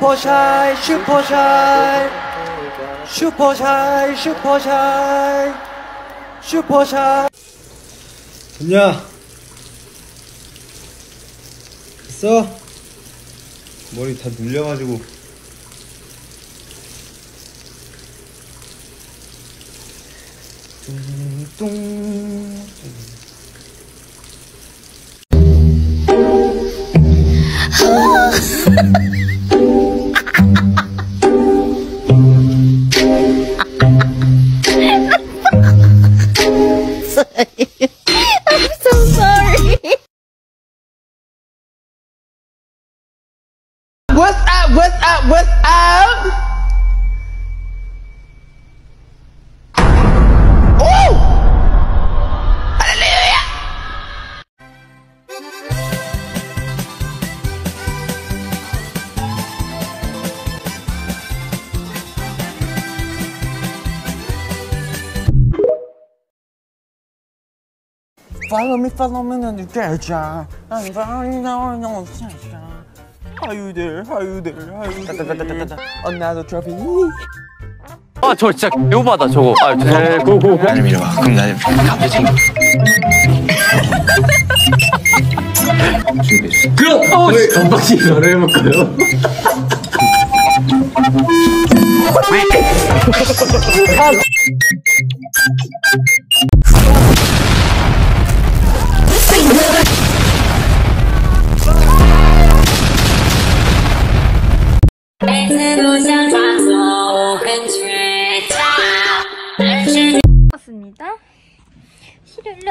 슈퍼샤이 슈퍼샤이 슈퍼샤이 슈퍼샤이 슈퍼샤이 됐냐? 됐어? 머리 다 눌려가지고 Following now, no How you there? How you there? How you there? Another trophy. 아저 진짜 배우바다 저거 아 고고 나를 밀어봐. 그럼 나는 가게 챙겨. 준비했어. 그럼 어 건방지 전화 해볼까요? 맞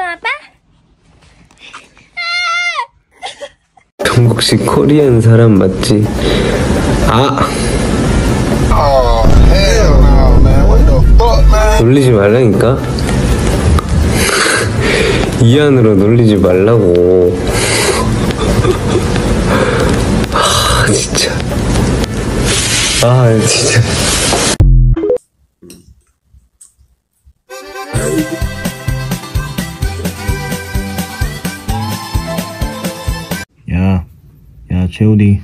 시루 일로 와봐. 한국식 코리안 사람 맞지? 아! 놀리지 말라니까? 이 안으로 놀리지 말라고. 아, 진짜. 아, 진짜. 재호디.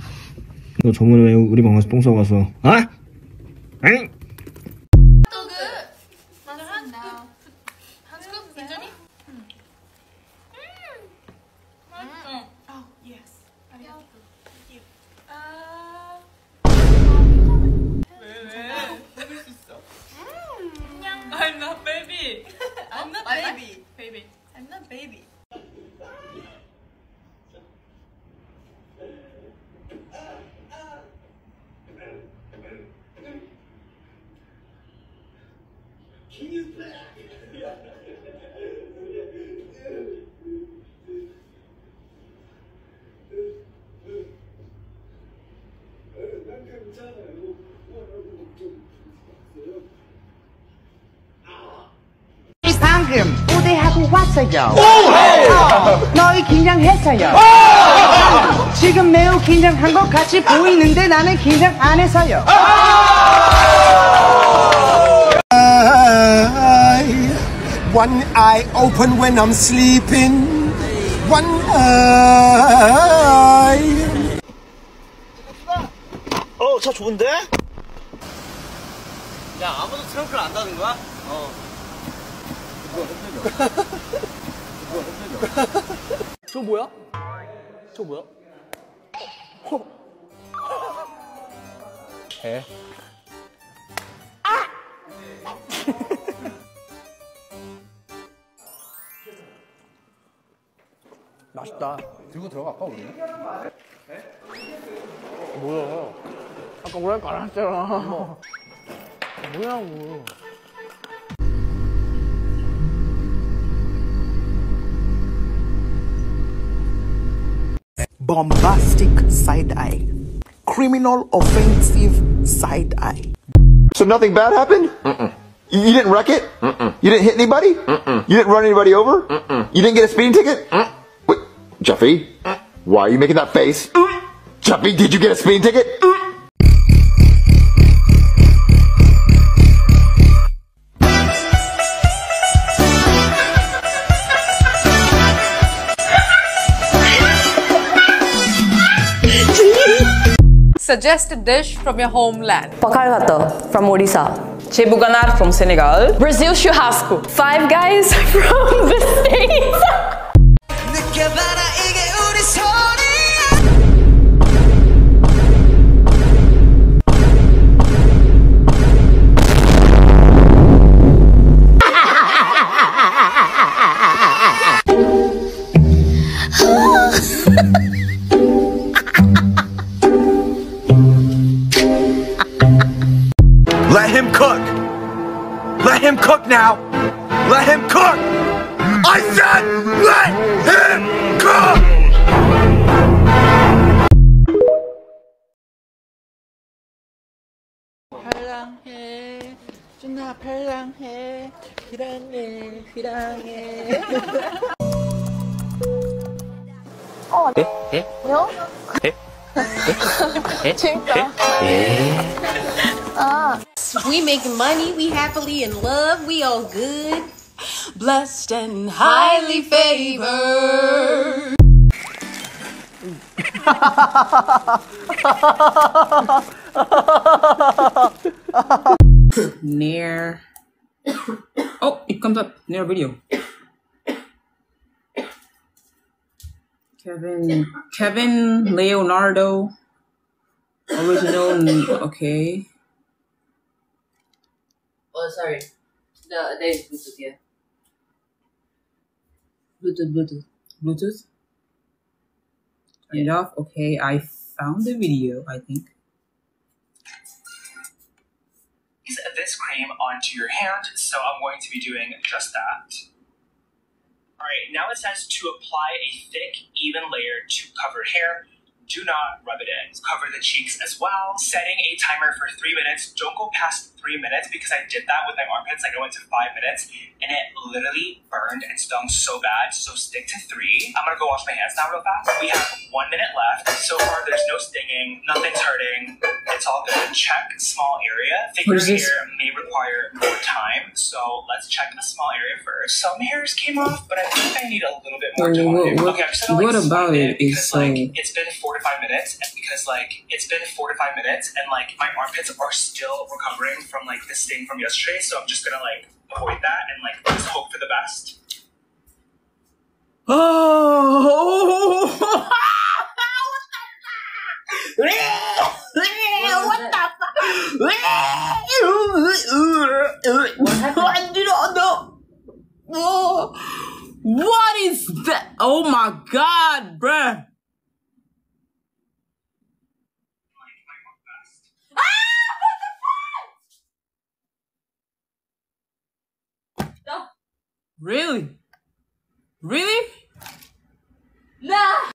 너 저번에 왜 우리 방 가서 똥 싸고 왔어? 아? 아니? I'm not baby. I'm not baby. Baby. I'm not baby. 방금 우대하고 왔어요. 어, 너희 긴장했어요. 지금 매우 긴장한 것 같이 보이는데 나는 긴장 안 했어요. One eye open when I'm sleeping. One eye. 어, 차 좋은데? 야 아무도 트렁크를 안 닫은 거야? 어 저 뭐야? 저 뭐야? 개. 맛있다. 들고 들어갈까 우리? 뭐야? 아까 뭐랄까 안 했잖아. 뭐냐고. Bombastic side eye. Criminal offensive side eye. So nothing bad happened? You, you didn't wreck it? You didn't hit anybody? You didn't run anybody over? You didn't get a speeding ticket? Wait, Jeffy, why are you making that face? Jeffy, did you get a speeding ticket? Suggest a dish from your homeland. Pakalgata from Odisha. Chebuganar from Senegal. Brazil churrasco. Five guys from the States. cook now! Let him cook! I said let him cook! 사랑해 준아 사랑해 사랑해 사랑해 We making money, we happily in love, we all good. Blessed and highly favored. Near. Oh, it comes up near video. Kevin Kevin Leonardo. Original. Okay. Oh, sorry. The, there is Bluetooth here. Bluetooth, Bluetooth. Bluetooth. Turn it off. Okay, I found the video. I think. this cream onto your hand, so I'm going to be doing just that. Alright, now it says to apply a thick, even layer to covered hair. Do not rub it in. Cover the cheeks as well. Setting a timer for three minutes. Don't go past three minutes because I did that with my armpits. Like I went to five minutes and it literally burned and stung so bad. So stick to three. I'm gonna go wash my hands now real fast. We have one minute left. So far, there's no stinging. Nothing's hurting. It's all good. Check small area. Thicker What is this? hair may require more time. So let's check a small area first. Some hairs came off, but I think I need a little bit more time. what- what- okay, I'm just gonna like what about it is because like so- it's been four to five minutes, and because like it's been four to five minutes, and like my armpits are still recovering from like the sting from yesterday. So I'm just gonna like avoid that and like just hope for the best. Oh! What the fuck? I do not know. Oh, what is that? Oh my god, bruh. Really? Really?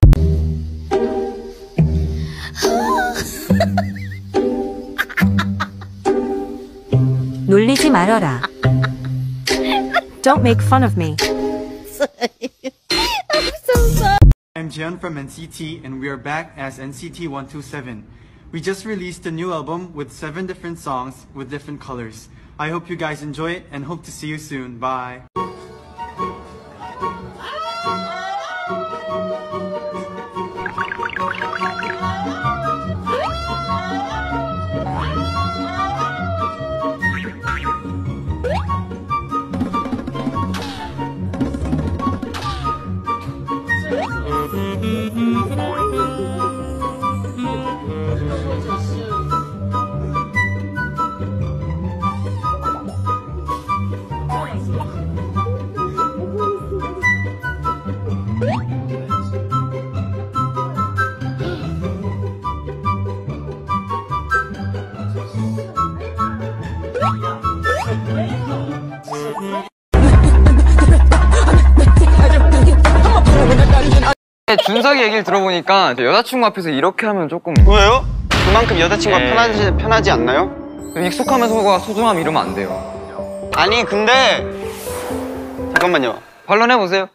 놀리지 말아라. Don't make fun of me. I'm Jian from NCT and we are back as NCT 127. We just released a new album with seven different songs with different colors. I hope you guys enjoy it and hope to see you soon. Bye. 준석이 얘기를 들어보니까 여자친구 앞에서 이렇게 하면 조금 왜요? 그만큼 여자친구가 네. 편하지, 편하지 않나요? 익숙하면서가 소중함 이러면 안 돼요. 아니 근데 잠깐만요 반론해 보세요.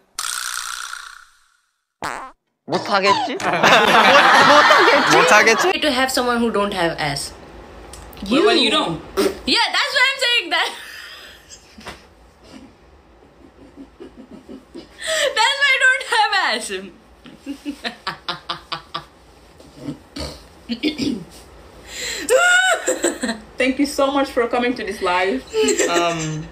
못하겠지? 못하겠지? to have someone who don't have ass. You. Well, you don't. Yeah, that's why I'm saying that. that's why I don't have ass. Thank you so much for coming to this live. Um,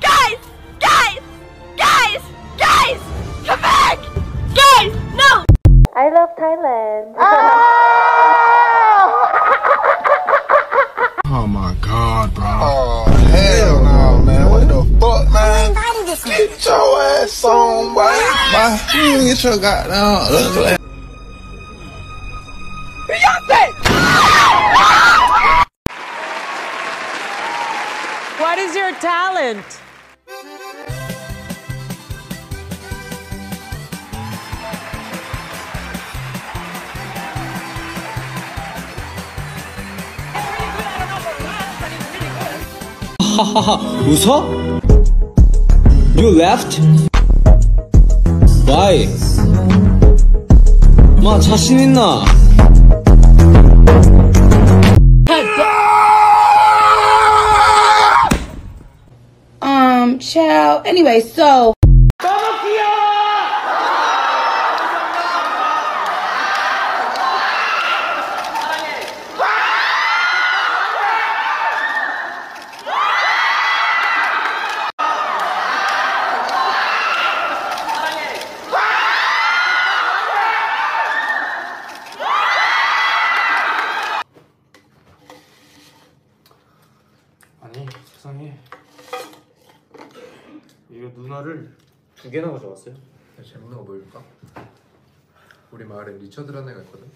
Guys! Guys! Guys! Guys! Come back! Guys! No! I love Thailand. Oh boy. You get your goddamn ugly. Beyonce! What is your talent? You left? Why? 마 자신 있나? um, child. Anyway, so. 개나 가져왔어요. 재밌는 거 보여줄까? 우리 마을에 리처드라는 애가 있거든.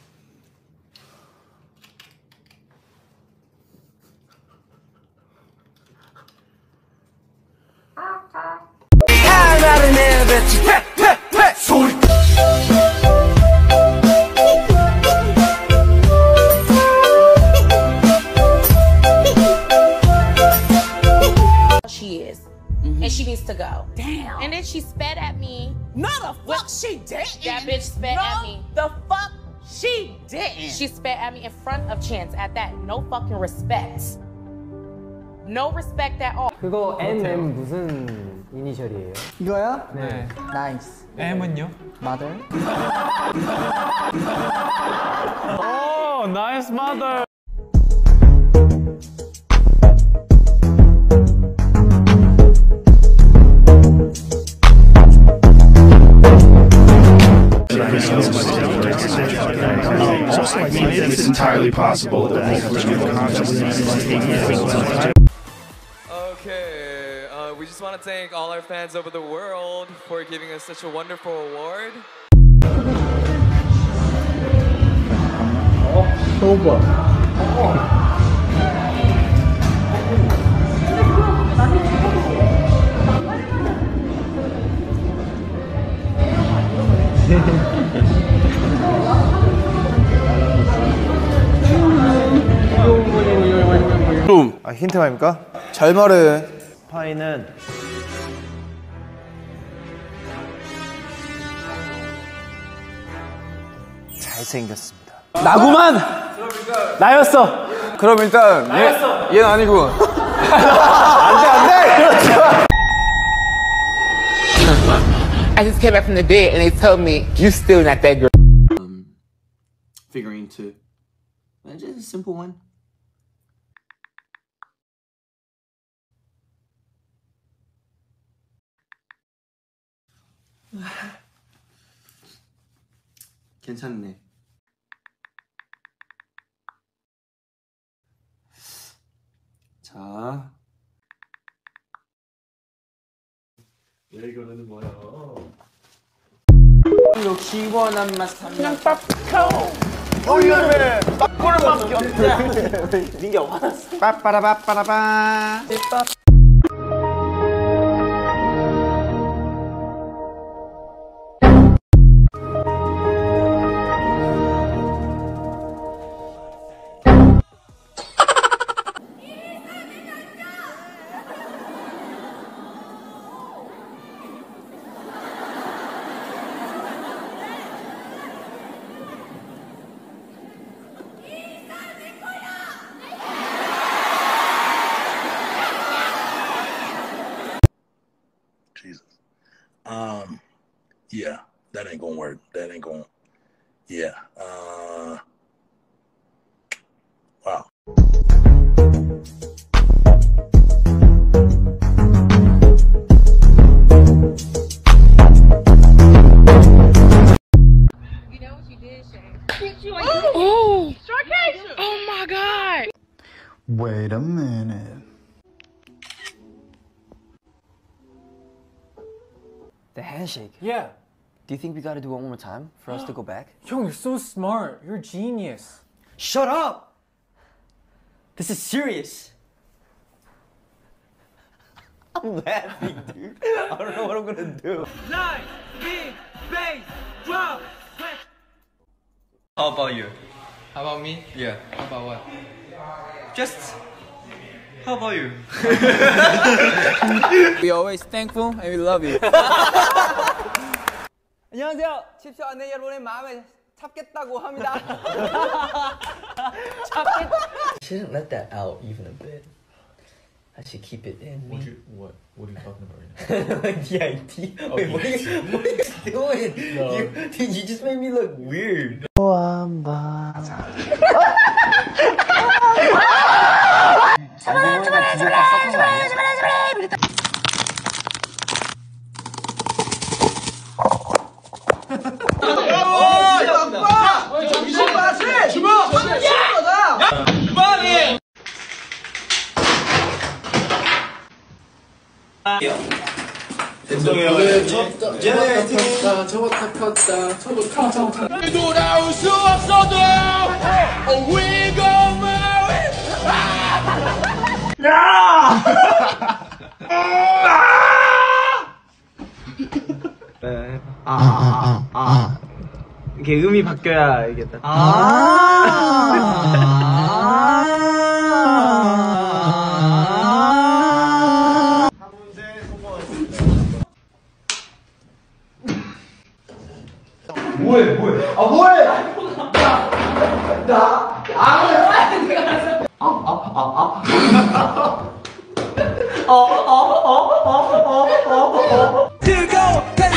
Chance at that. No fucking respect. No respect at all. 그거 MM 무슨 이니셜이에요? 이거요? 네. 나이스. M은요? Mother. 오, 나이스 마더. It's entirely possible that Okay, uh, we just want to thank all our fans over the world for giving us such a wonderful award. 좀 아, 힌트 말입니까? 잘 마른 파이는 잘생겼습니다. 나구만. 나였어. 그럼 일단 얘, 얘는 아니고 안돼 안돼 그렇죠. I just came back from the bed and they told me you still not that girl. figurine two. Just a simple one. 괜찮네. 자. 이거는 뭐야? 시원한 맛 삼양 올려내 빠꾸를 밖에 없다. 민규 화났어. 빠빠라빠빠라빠. The handshake. Yeah. Do you think we gotta do it one more time for us to go back? Young, you're so smart. You're a genius. Shut up! This is serious. I'm laughing, dude. I don't know what I'm gonna do. Live, big, bass, drop. How about you? How about me? Yeah. How about what? Just. How about you? We always thankful and we love you. 안녕하세요. 칩쇼 안내 여러분의 마음에 잡겠다고 합니다. Shouldn't let that out even a bit. I should keep it in me. what? What are you talking about right now? like the idea. Oh, Wait, what are yes. you, what are you doing? No. You, dude, you just made me look weird. 네, 접었다, 폈다, 접었다, 접었다. 돌아올 수 없어도 we go marry. 네. 아, 아, 아, 아. 이게 음이 바뀌어야 이게 딱. 뭐해, 뭐해? 아, 뭐해? 나, 나, 아, 아, 아, 아, 아. 어, 어, 어, 어, 어, 어, 어. 뜨거운 변신에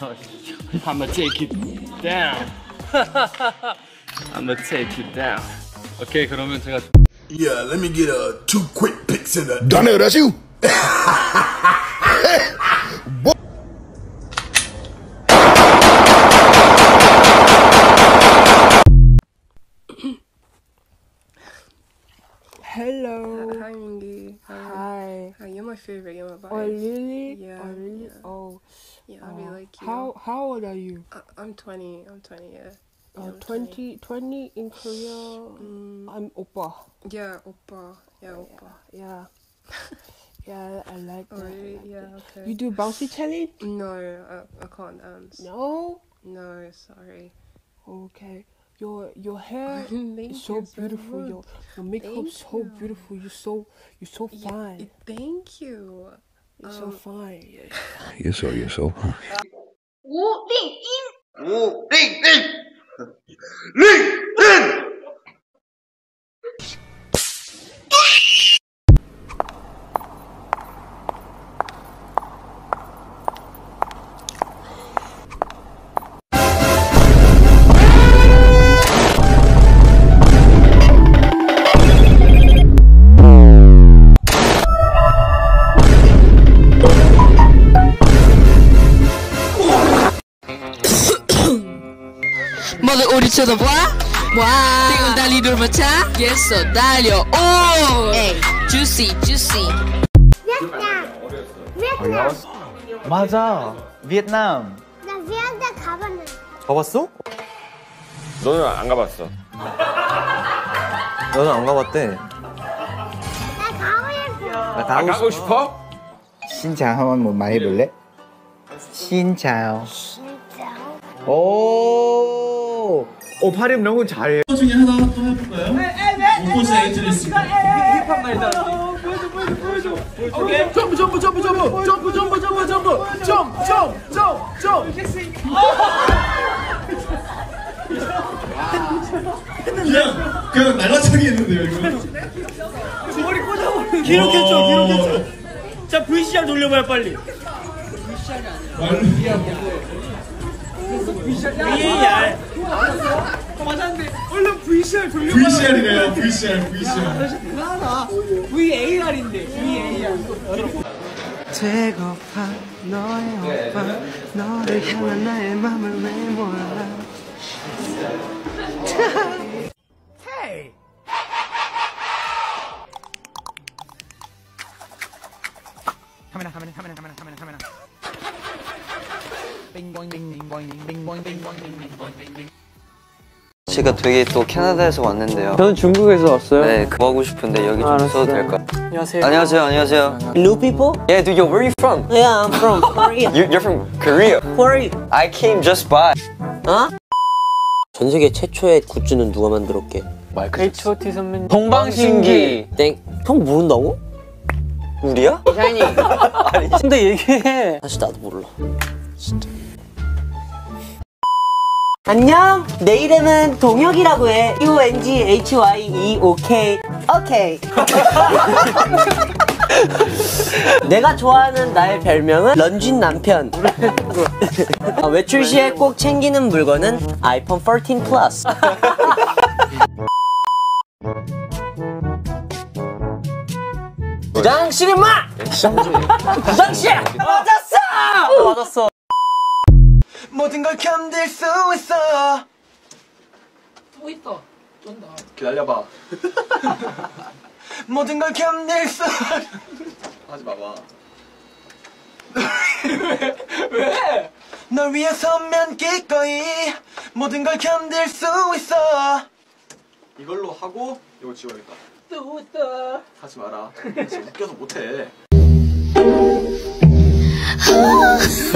I'ma take you down. I'ma take you down. 오케이, 그러면 제가 Yeah, let me get uh, two quick pics in the. Donnell, that's you. Hello. Hi, Mingy. Hi. Hi, you're my favorite. You're my vibe. Yeah, I'll be uh, like you. How how old are you? I, I'm 20. I'm 20. Yeah. Yeah, Uh, I'm 20, 20 in Korea. I'm oppa. Yeah, oppa. Yeah, oppa. Yeah. Yeah, I like Oh, that. Really? like Yeah, that. okay. You do bouncy challenge? No, I, I can't dance. No. No, sorry. Okay. Your your hair is so beautiful. Your your makeup Thank so you. beautiful. You're so you're so fine. Thank you. You're so Um, fine. Yeah. You're so, you're so. 吴定英，吴定英，立定。 Yes 달려 오 에이 juicy juicy 맞아. 베트남. 나 비엔나 가봤는데. 가봤어? 너는 안 가봤어. 너는 안 가봤대. 나 아, 가고 싶어? 신장 한번 많이 해볼래? 신장. 오. 오 발음 너무 잘해. 중에 하나 또 해볼까요? 에이트리스. 힙합 말다. 보여줘 보여줘 보여줘. 오케이. 점프 점프 점프 점프 점프 점프 점프 점프 점프 점프 점프. 그냥 그냥 날라차기 했는데요 이거. 머리 꽂아버려. 기록했죠, 기록했죠. 자 VCR 돌려봐요 빨리. VAR. 맞았는데 얼른 VCR 돌려봐. VCR이래요 VCR VCR. 하나 VAR인데 VAR. 제거파 너의 오빠 너를 향한 나의 맘을 왜 몰라 제가 되게 또 캐나다에서 왔는데요. 저는 중국에서 왔어요. 네, 그거 하고 싶은데 여기 좀 알았어요. 써도 될까요? 안녕하세요. 안녕하세요, 안녕하세요. New people? Yeah, dude, yo, where are you from? Yeah, I'm from Korea. You, you're from Korea. Korea. I came just by. 어? 전 세계 최초의 굿즈는 누가 만들었게? 마이클 H.O.T 선배님. 동방신기. 땡. 형 모른다고? 우리야? 샤이니. 아니. 근데 얘기해. 사실 나도 몰라. 진짜. 안녕. 내 이름은 동혁이라고 해. U N G H Y E O K. 오케이. 내가 좋아하는 나의 별명은 런쥔 남편. 아, 외출 시에 꼭 챙기는 물건은 아이폰 13 플러스. 부장실 임마! 부장실! 맞았어! 맞았어. 모든 걸 견딜 수 있어. 또 있다. 쩐다. 기다려봐. 모든 걸 견딜 수. 하지 마봐. 왜? 널 위해서면 기꺼이 모든 걸 견딜 수 있어. 이걸로 하고 이거 지워야겠다. 또 있다. 하지 마라. 웃겨서 못해.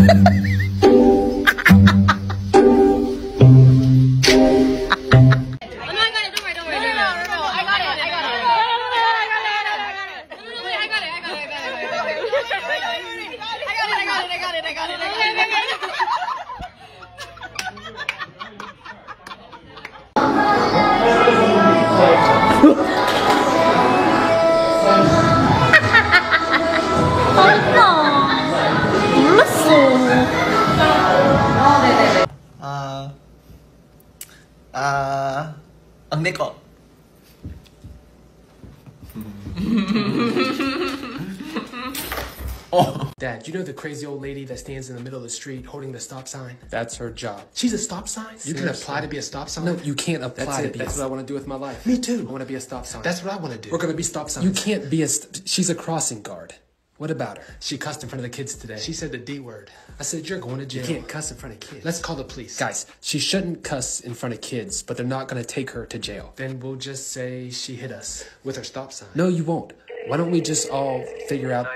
Oh. Dad, you know the crazy old lady that stands in the middle of the street holding the stop sign? That's her job. She's a stop sign? You can apply to be a stop sign? No, you can't apply That's to it. be That's a what I want to do with my life. Me too. I want to be a stop sign. That's what I want to do. We're going to be stop signs. You can't be a. She's a crossing guard. What about her? She cussed in front of the kids today. She said the D word. I said, You're going to jail. You can't cuss in front of kids. Let's call the police. Guys, she shouldn't cuss in front of kids, but they're not going to take her to jail. Then we'll just say she hit us with her stop sign. No, you won't. Why don't we just all figure out.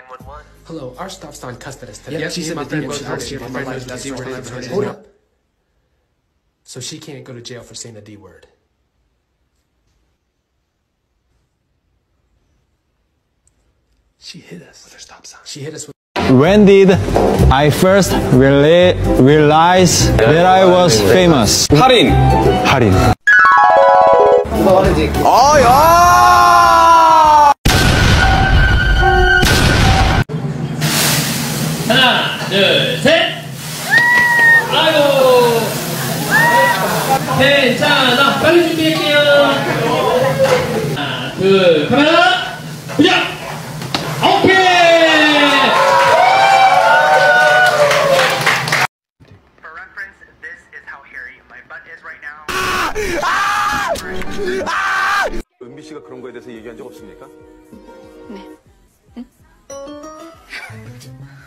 Hello, our stop sign cussed at us today. Yep, she me said the my D friend word. both Her heard shit it. from My my friend knows the D word word. is right Hold up. So she can't go to jail for saying the D word. She hit us with her stop sign. She hit us with. When did I first really realize that I was famous? 할인. 할인. 하나, 둘, 셋. 아이고. 괜찮아. 빨리 준비할게요. 하나, 둘, 카메라. 시작. 은비 씨가 그런 거에 대해서 얘기한 적 없습니까? 네. 응?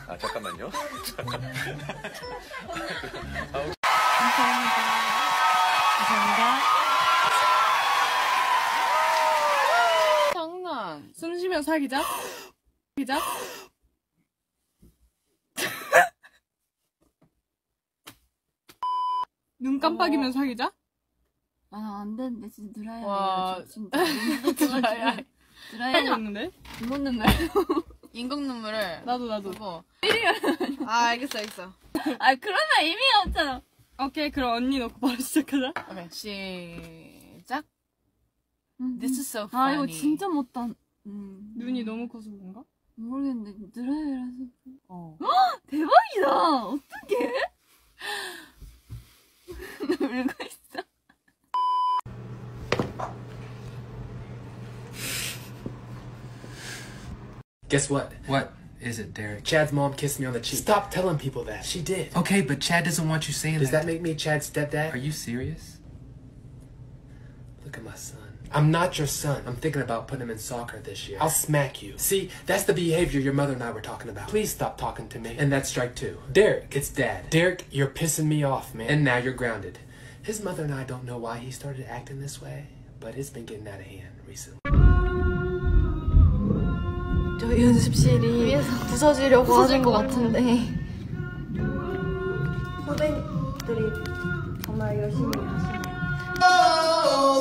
아 잠깐만요. 감사합니다. 감사합니다. 장난. 숨 쉬면 사귀자. 사귀자. 눈 깜빡이면 사귀자. 아, 안 되는데, 진짜 드라이야. 와. 진짜. 드라이야. 드라이야. 있는데? 인공 눈물. 인공 눈물을. 나도 나도. 뭐. 아, 알겠어, 알겠어. 아, 그러면 의미가 없잖아. 오케이 그럼 언니 놓고 바로 시작하자. 오케이, 시작. This is so funny. 아, 이거 진짜 못다. 음. 눈이 너무 커서 그런가? 모르겠는데, 드라이라서. 어. 대박이다! 어떡해? 울고 있어. Guess what? What is it, Derek? Chad's mom kissed me on the cheek. Stop telling people that. She did. Okay, but Chad doesn't want you saying Does that. that make me Chad's stepdad? Are you serious? Look at my son. I'm not your son. I'm thinking about putting him in soccer this year. I'll smack you. See, that's the behavior your mother and I were talking about. Please stop talking to me. And that's strike two. Derek, it's dad. Derek, you're pissing me off, man. And now you're grounded. His mother and I don't know why he started acting this way, but it's been getting out of hand recently. 저 연습실이 부서지려고 하는 것 같은데. 선배님들이 정말 열심히 하시네요.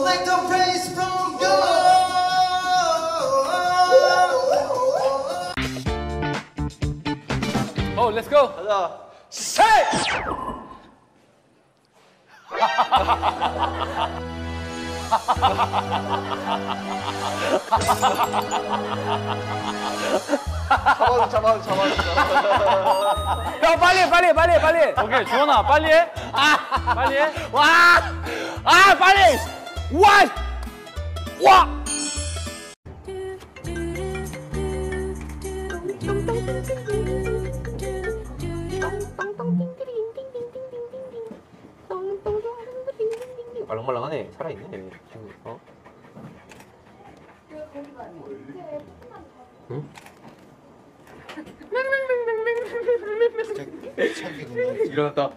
Like the praise Oh, let's go. 가자. 잡아줘, 잡아줘, 잡아줘. 형 빨리 해, 빨리 해, 빨리 해, 빨리 해. 오케이 주원아 빨리 해. 아 빨리 해. 와. 아 빨리. 와. 와. 말랑말랑하네. 살아있네. 어? 일어났다.